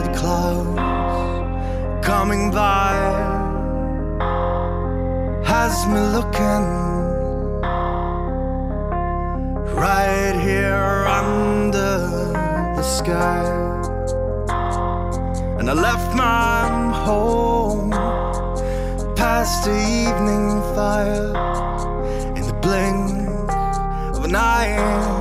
colored clouds coming by has me looking right here under the sky. And I left my home past the evening fire in the blink of an eye.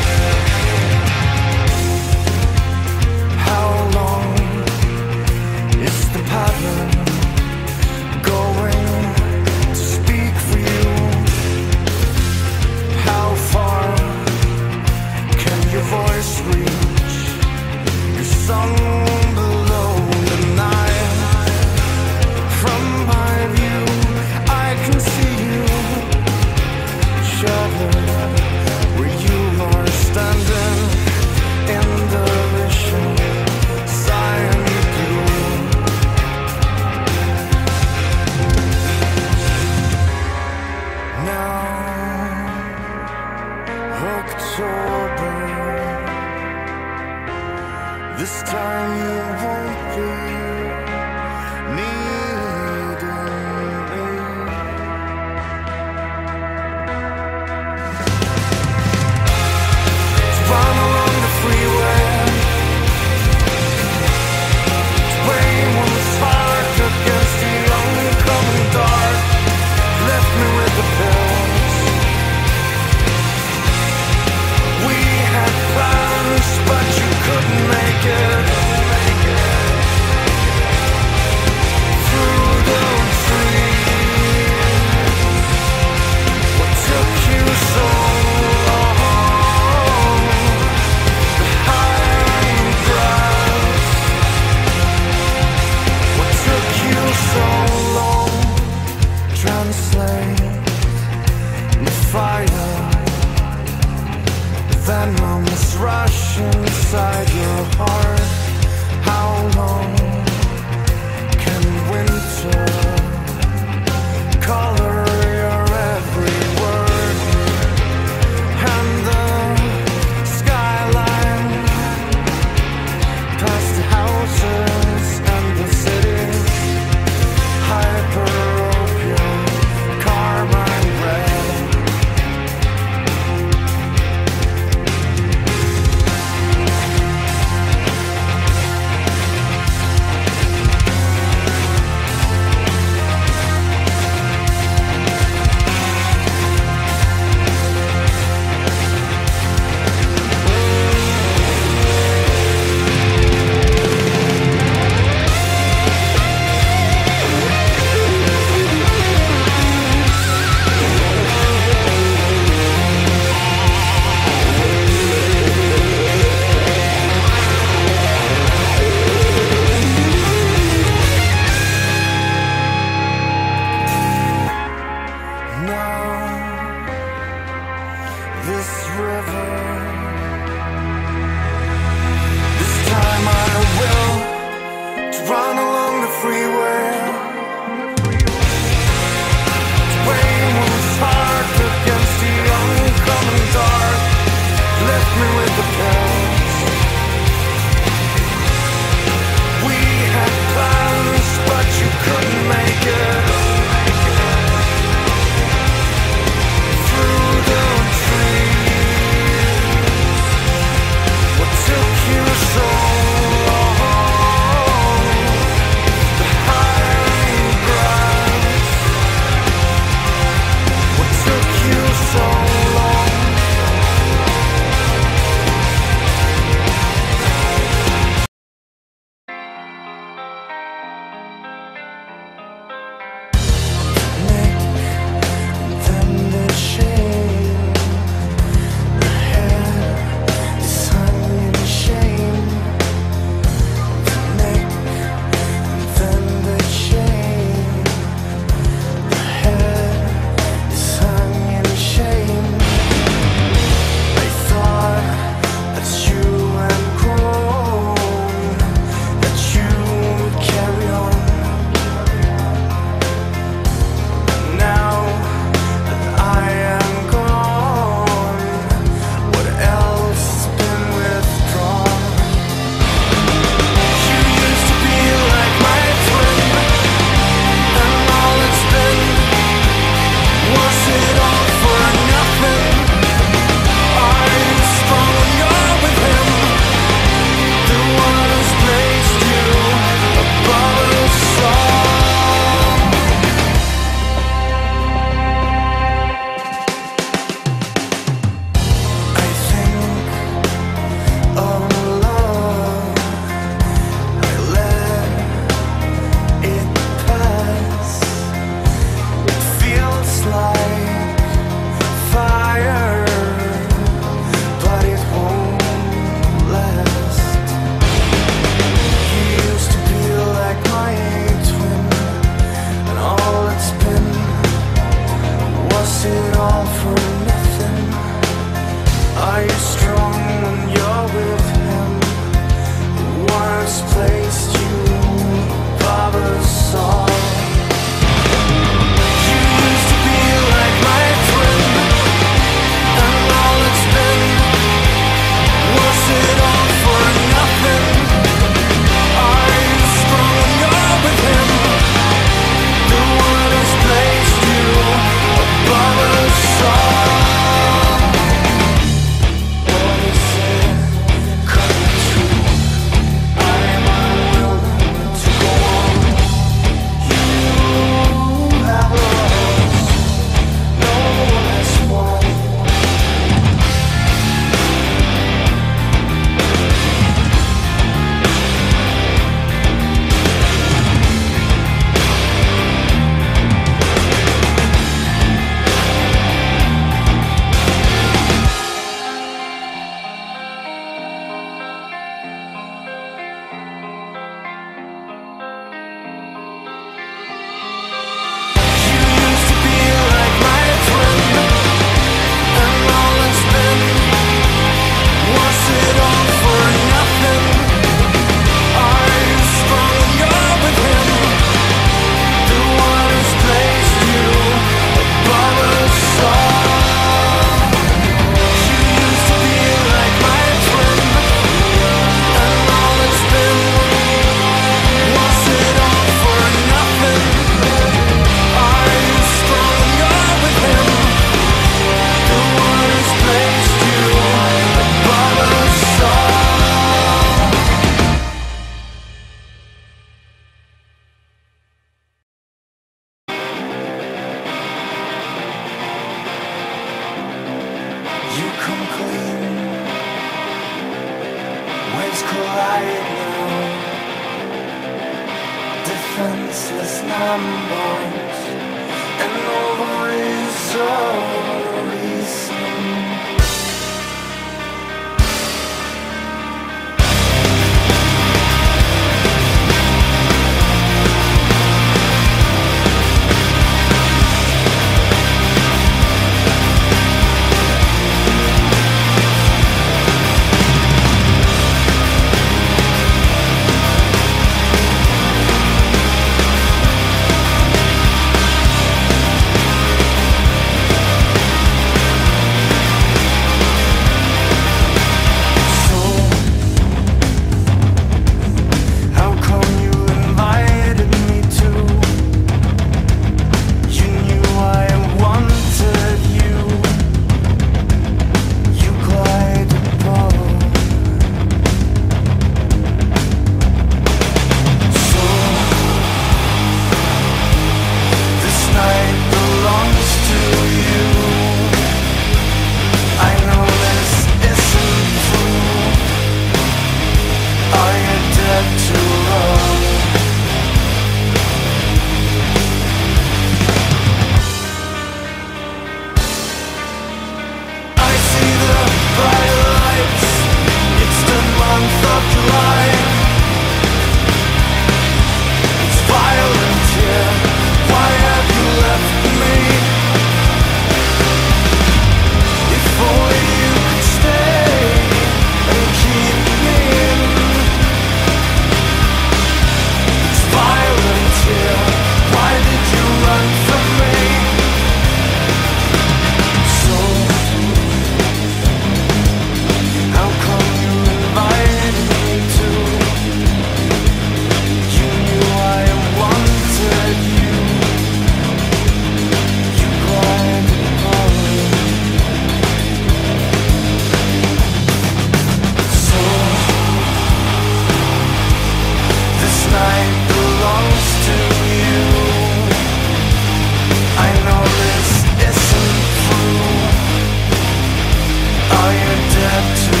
To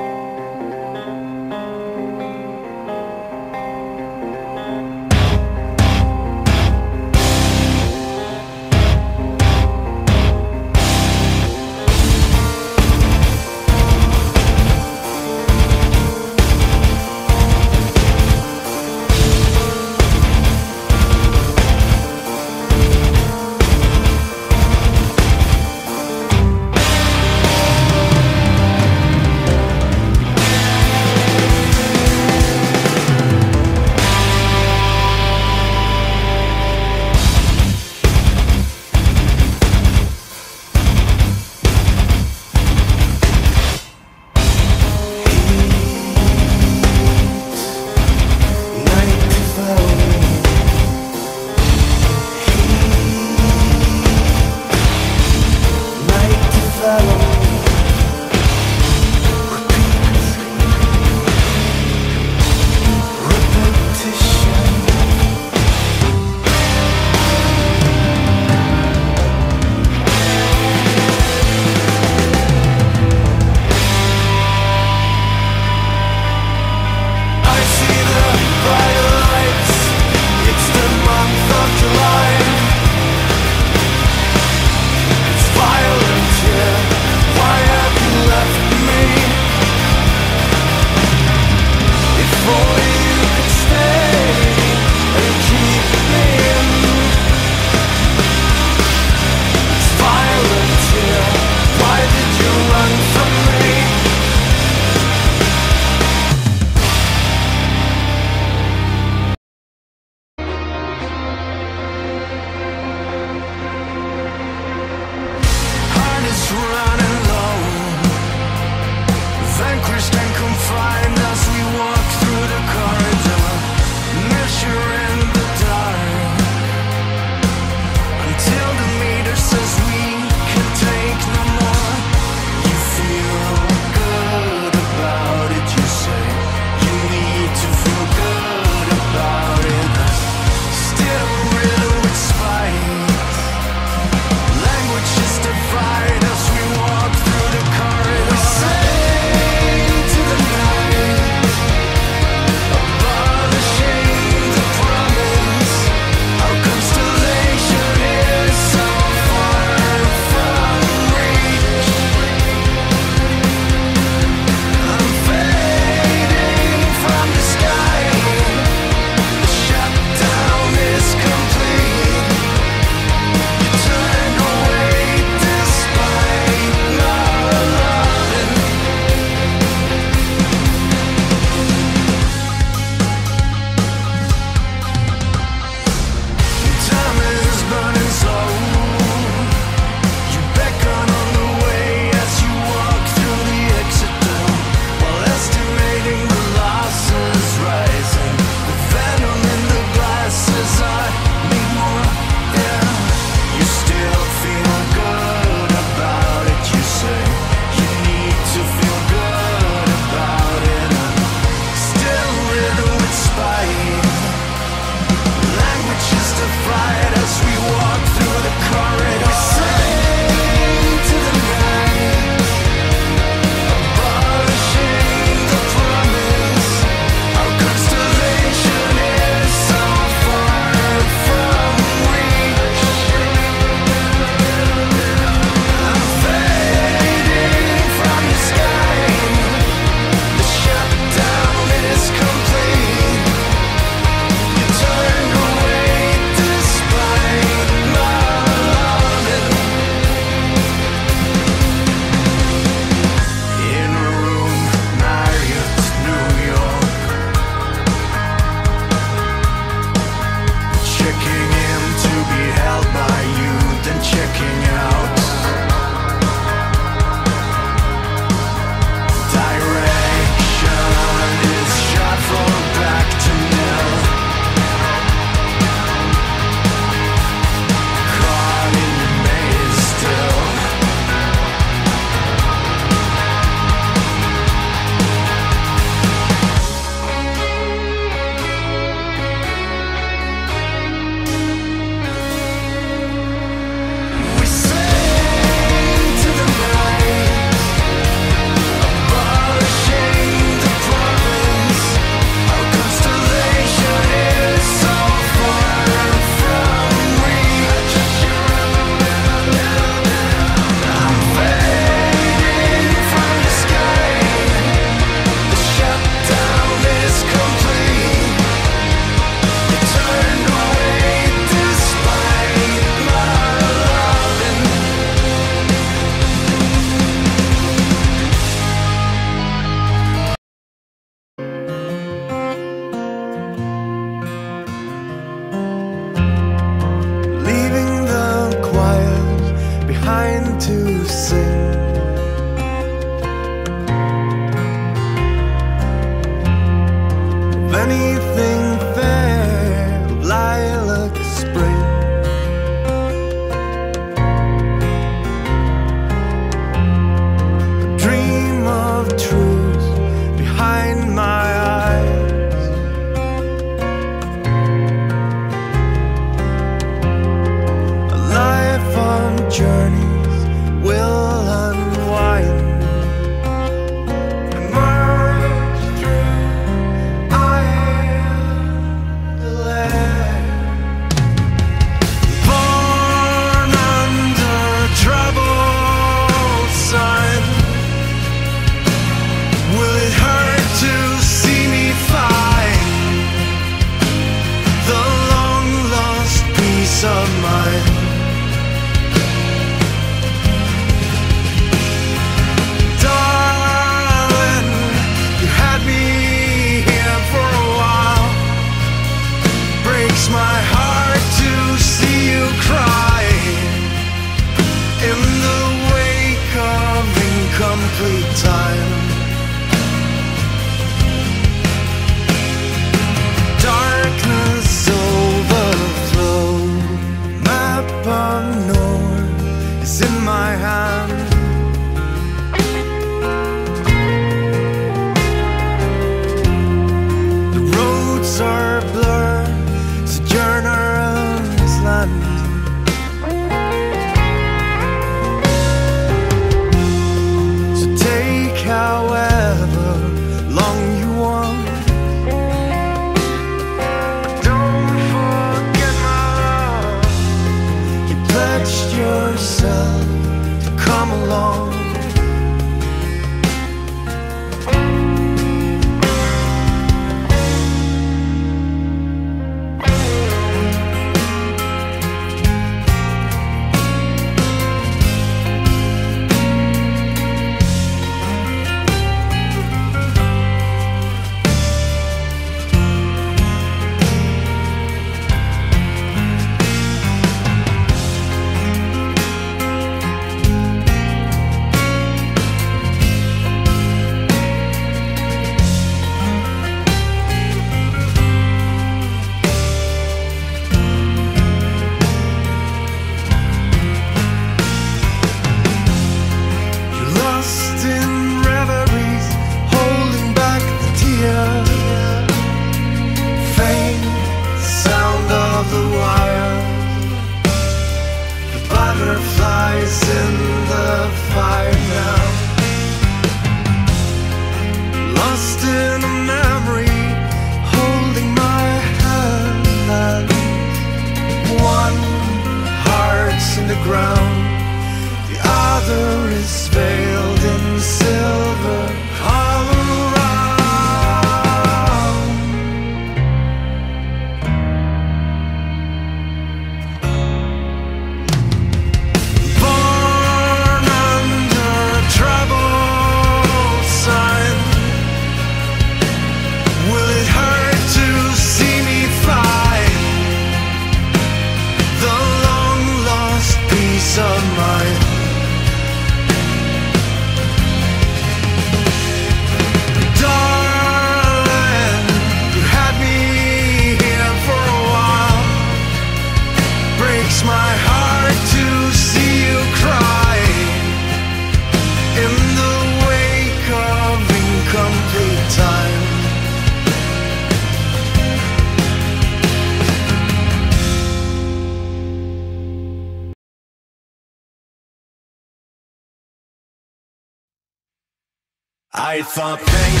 I thought things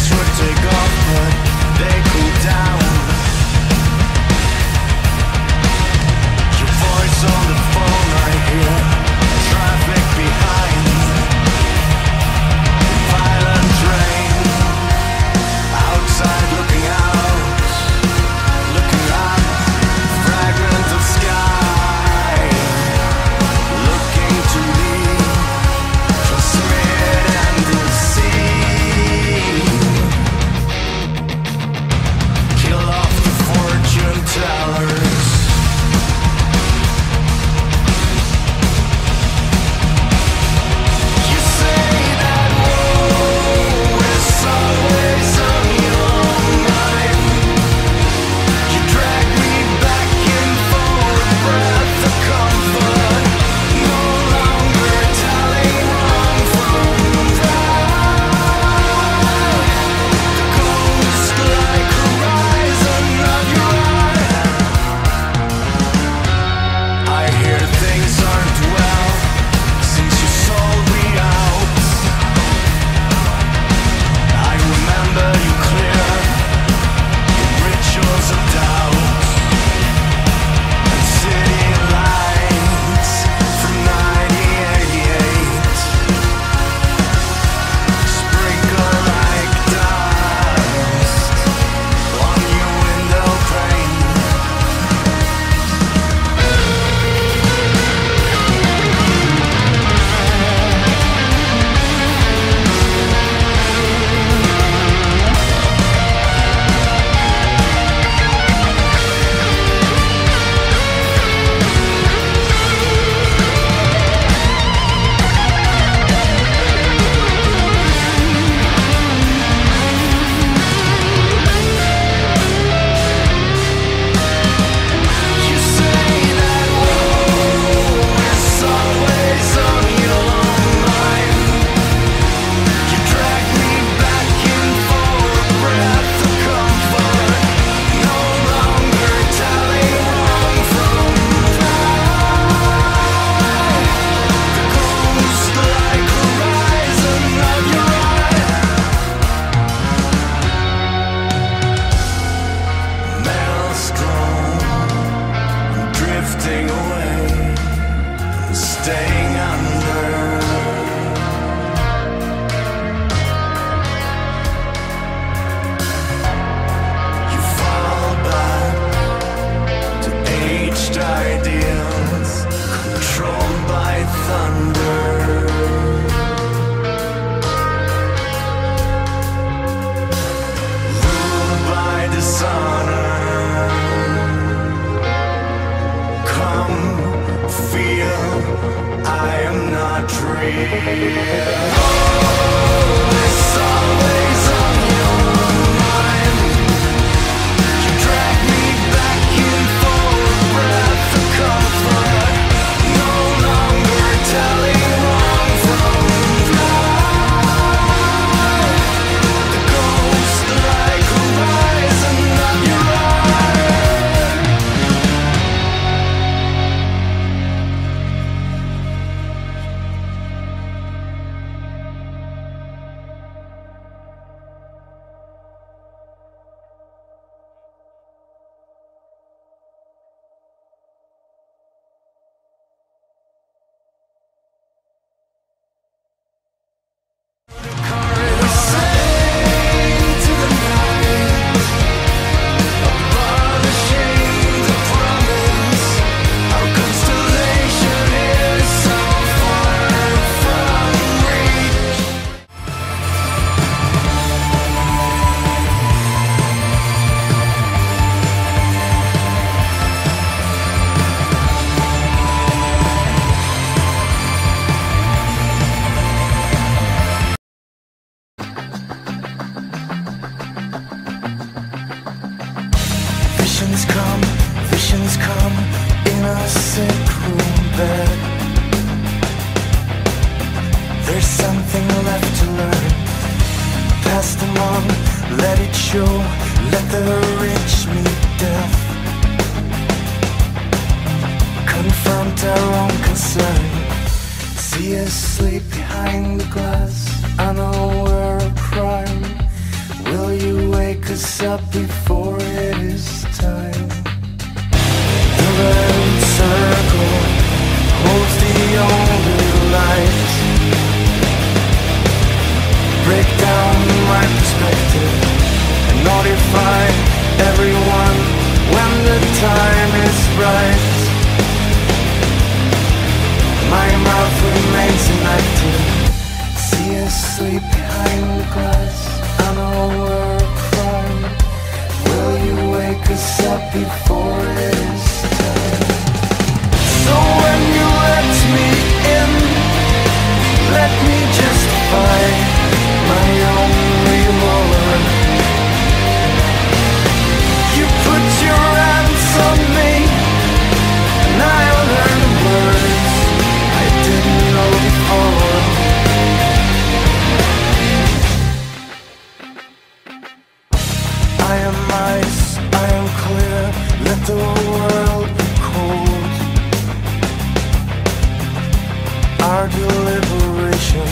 our deliberation.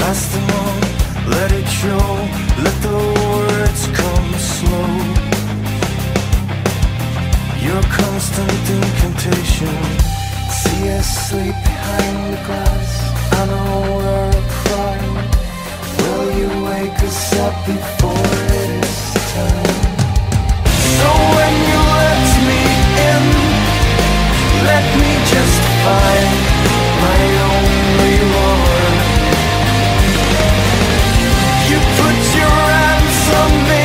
Pass the moon, let it show, let the words come slow. Your constant incantation. See us sleep behind the glass. I know we're a crime. Will you wake us up before it is time? So when you let me in, let me just find. You put your hands on me.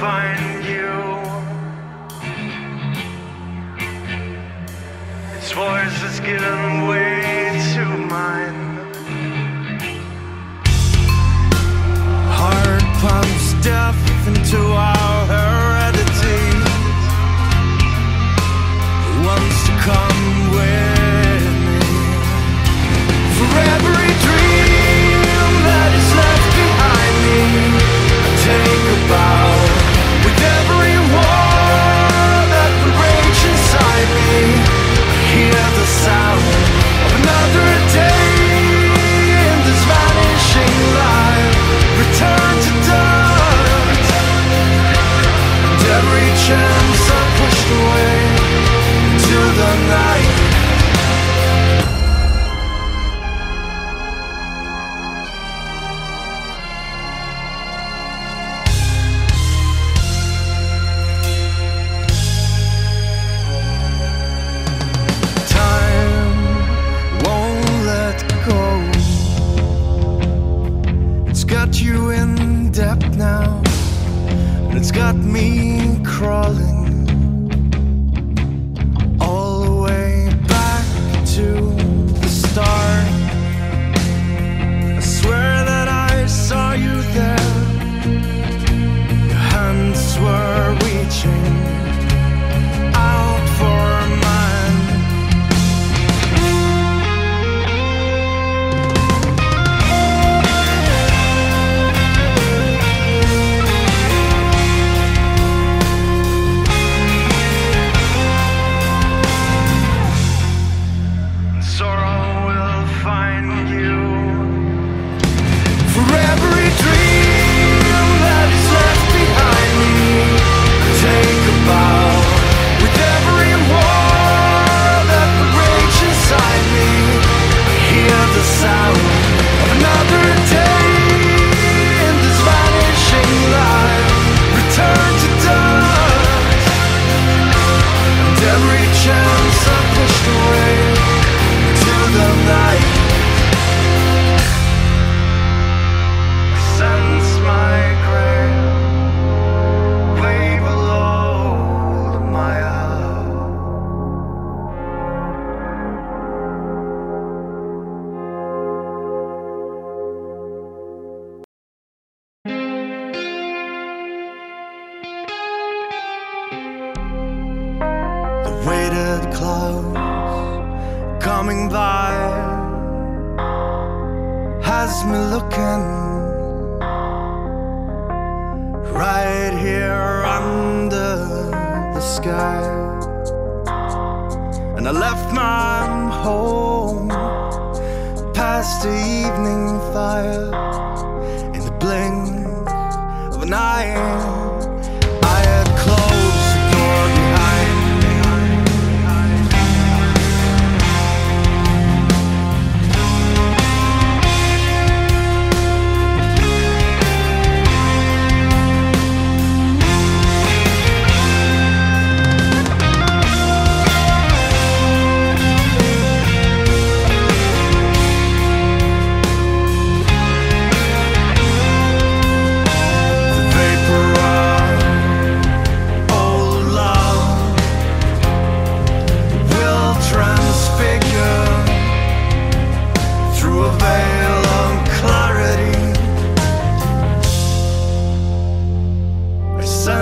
find you. It's voice that's given way to mine. Heart pumps death into our heredity. Wants to come with me? Forever.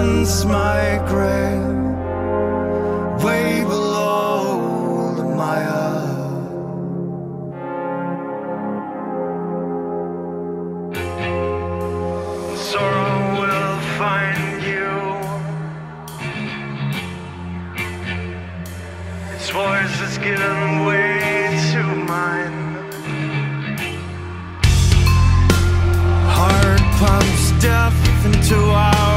against my grave, way below the heart. Sorrow will find you. Its voice is giving way to mine. Heart pumps death into our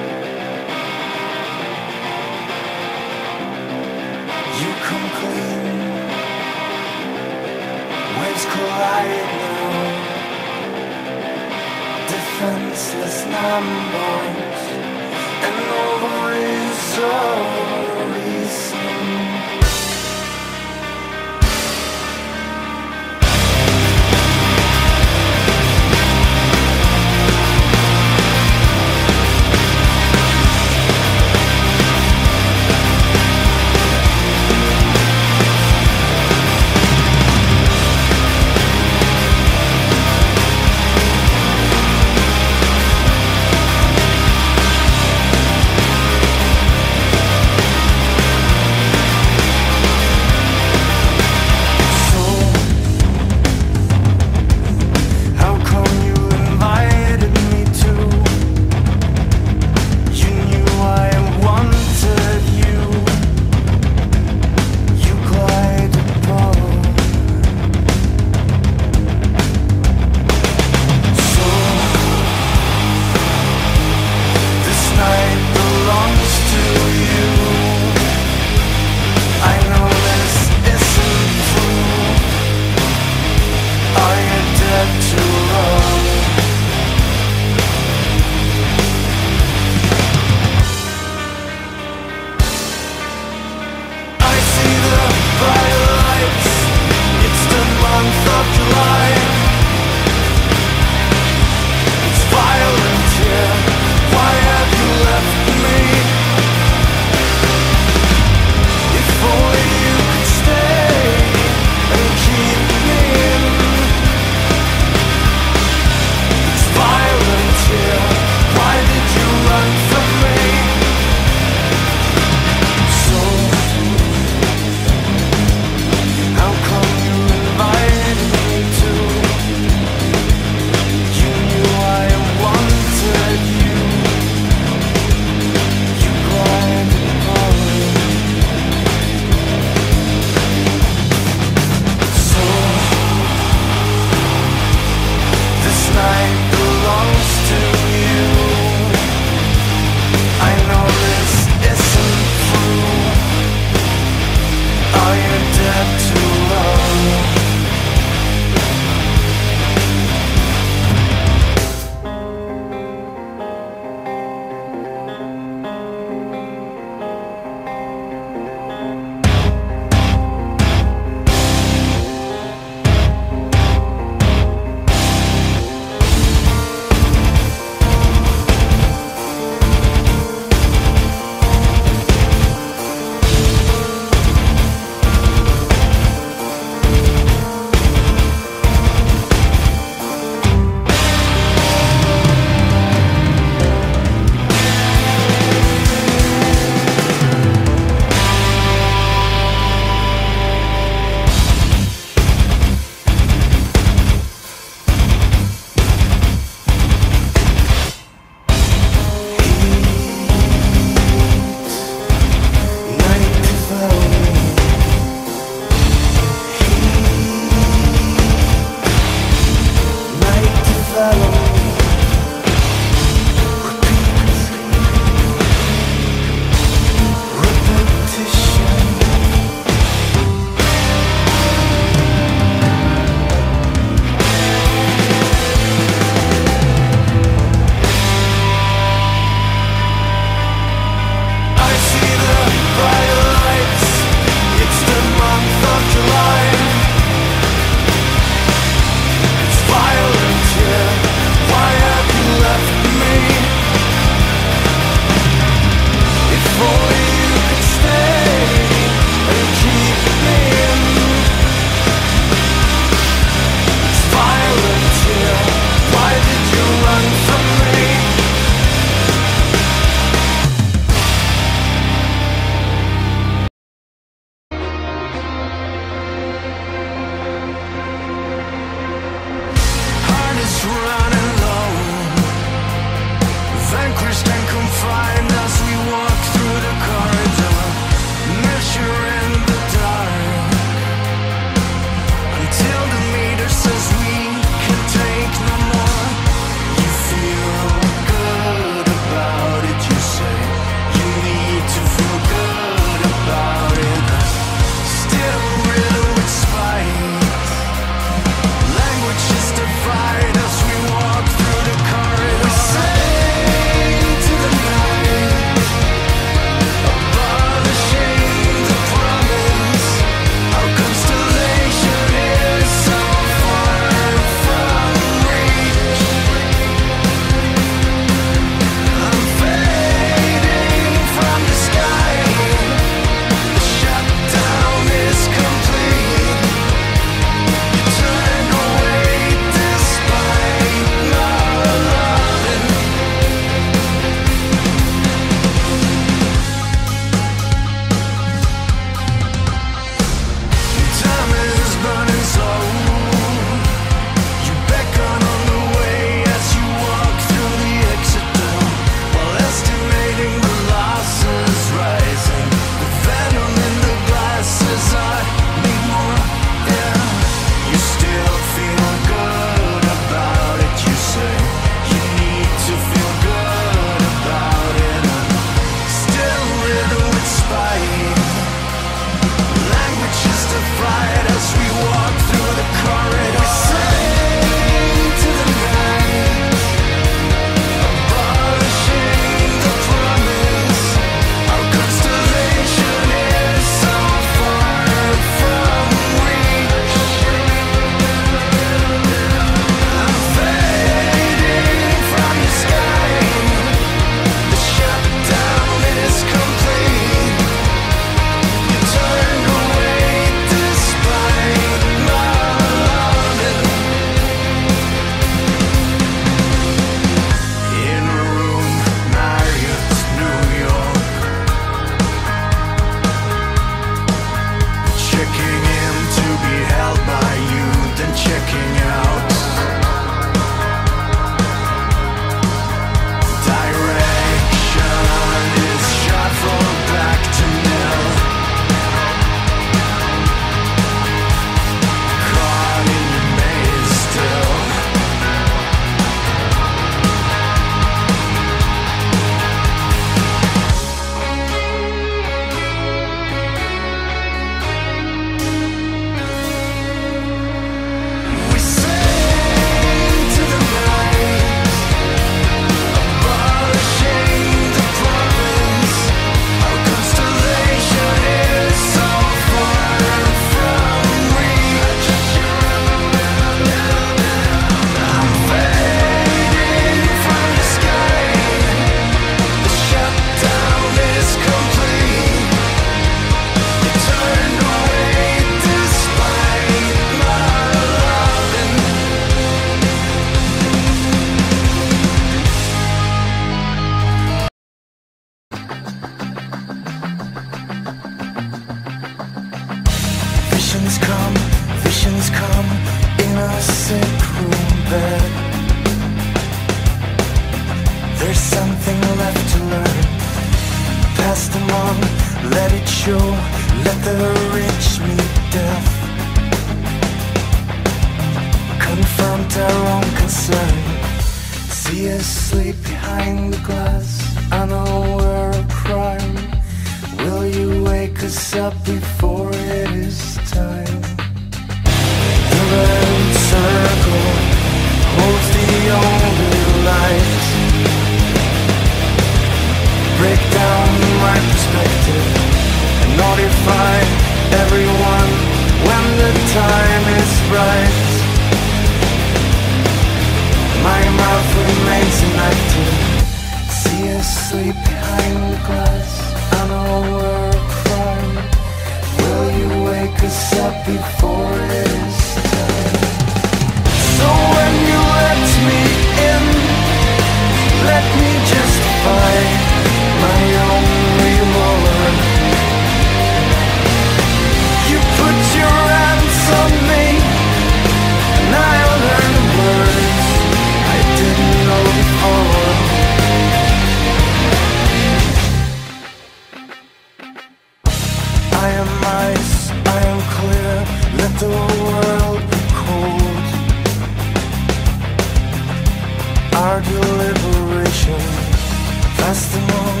past the moon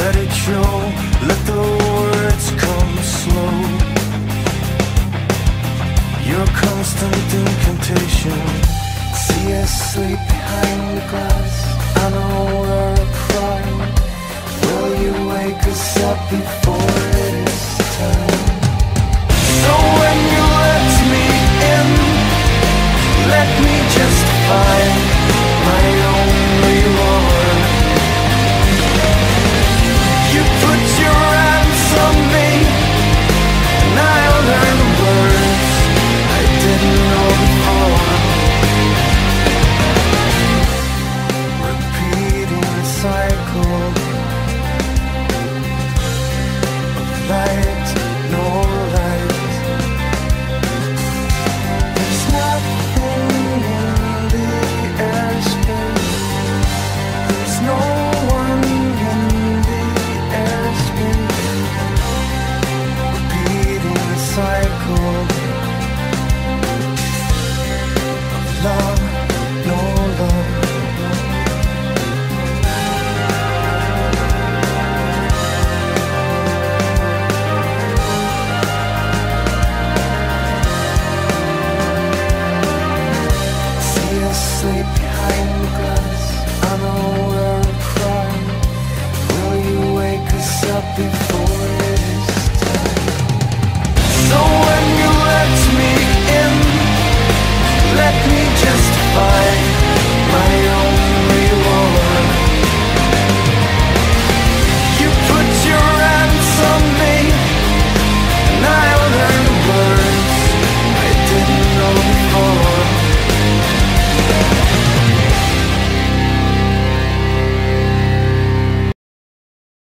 Let it show, let the words come slow. Your constant incantation. See us sleep behind the glass. I know we're a crime Will you wake us up before it is time? So when you let me in Let me just find my only